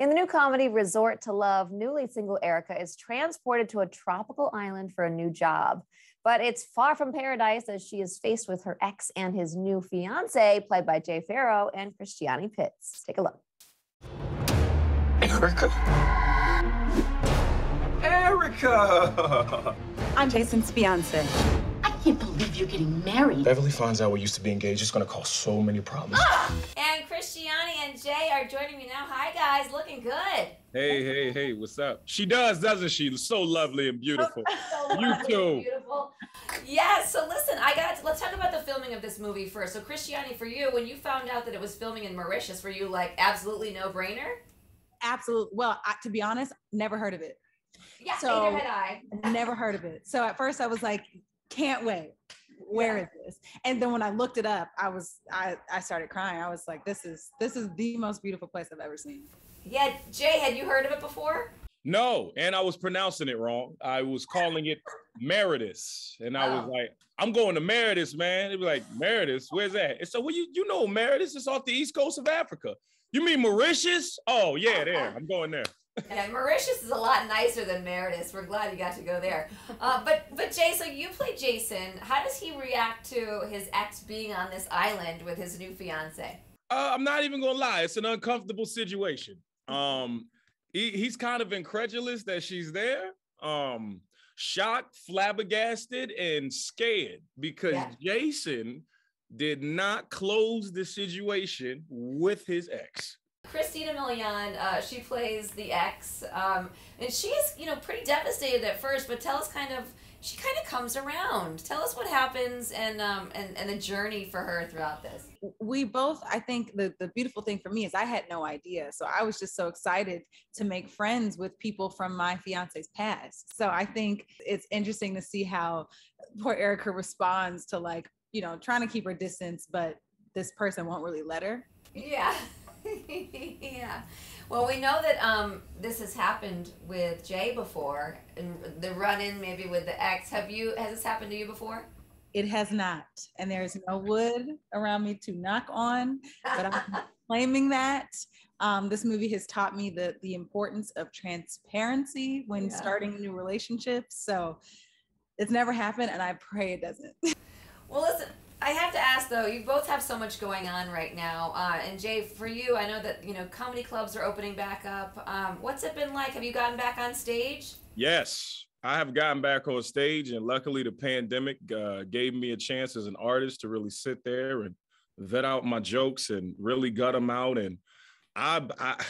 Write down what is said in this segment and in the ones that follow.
In the new comedy Resort to Love, newly single Erica is transported to a tropical island for a new job. But it's far from paradise as she is faced with her ex and his new fiance, played by Jay Pharoah and Christiani Pitts. Take a look. Erica? Erica! I'm Jason's fiance. I can't believe you're getting married. Beverly finds out we used to be engaged. It's gonna cause so many problems. Ah! And Christiani and Jay are joining me now. Hi, guys. Looking good. Hey, hey, hey, what's up? She does, doesn't she? So lovely and beautiful. So You too. Beautiful. Yes. So listen, I got. Let's talk about the filming of this movie first. So Christiani, for you, when you found out that it was filming in Mauritius, were you like absolutely no brainer? Absolutely. Well, I, to be honest, never heard of it. Yeah. So- neither had I. Never heard of it. So at first I was like, can't wait. Where Yeah. is this? And then when I looked it up, I was I I started crying. I was like, this is this is the most beautiful place I've ever seen. Yeah. Jay, had you heard of it before? No, and I was pronouncing it wrong. I was calling it Meredith. And I was Oh. like, I'm going to Meredith, man. They'd be like, Meredith, where's that? And so, well, you, you know Meredith is off the east coast of Africa. You mean Mauritius? Oh, yeah, uh-huh. there. I'm going there. Yeah, Mauritius is a lot nicer than Meredith. We're glad you got to go there. Uh, but but Jay, so you play Jason. How does he react to his ex being on this island with his new fiance? Uh, I'm not even gonna lie, it's an uncomfortable situation. Um, he, he's kind of incredulous that she's there. Um, shocked, flabbergasted, and scared because Yeah. Jason did not close the situation with his ex. Christina Milian, uh, she plays the ex, um, and she's you know pretty devastated at first. But tell us kind of she kind of comes around. Tell us what happens and um, and and the journey for her throughout this. we both i think the, the beautiful thing for me is i had no idea so i was just so excited to make friends with people from my fiance's past so i think it's interesting to see how poor erica responds to like you know trying to keep her distance but this person won't really let her Yeah. yeah. Well, we know that um, this has happened with Jay before, and the run-in maybe with the ex. Have you? Has this happened to you before? it has not and there's no wood around me to knock on but i'm claiming that um, this movie has taught me the the importance of transparency when Yeah. starting new relationships so it's never happened and i pray it doesn't Well, listen. I have to ask though. You both have so much going on right now, uh, and Jay, for you, I know that you know comedy clubs are opening back up. Um, what's it been like? Have you gotten back on stage? Yes, I have gotten back on stage, and luckily the pandemic uh, gave me a chance as an artist to really sit there and vet out my jokes and really gut them out. And I, I,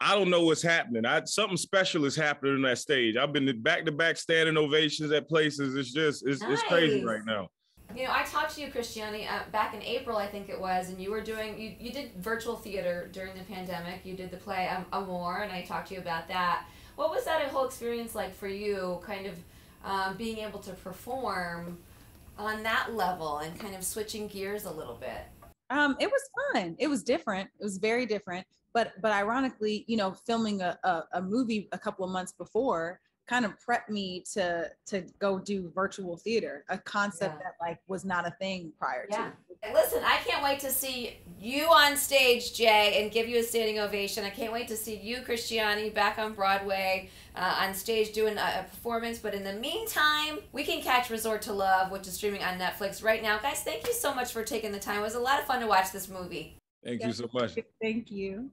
I don't know what's happening. I something special is happening on that stage. I've been back to back standing ovations at places. It's just it's, it's crazy right now. You know, I talked to you, Christiani, uh, back in April, I think it was, and you were doing, you, you did virtual theater during the pandemic. You did the play um, Amor, and I talked to you about that. What was that a whole experience like for you, kind of um, being able to perform on that level and kind of switching gears a little bit? um it was fun it was different it was very different but but ironically you know filming a, a, a movie a couple of months before kind of prepped me to to go do virtual theater a concept Yeah. that like was not a thing prior Yeah. to And Listen, I can't wait to see you on stage, Jay, and give you a standing ovation. I can't wait to see you, Christiani, back on Broadway, uh, on stage doing a, a performance. But in the meantime, we can catch Resort to Love, which is streaming on Netflix right now. Guys, thank you so much for taking the time. It was a lot of fun to watch this movie. Thank Yeah. you so much. thank you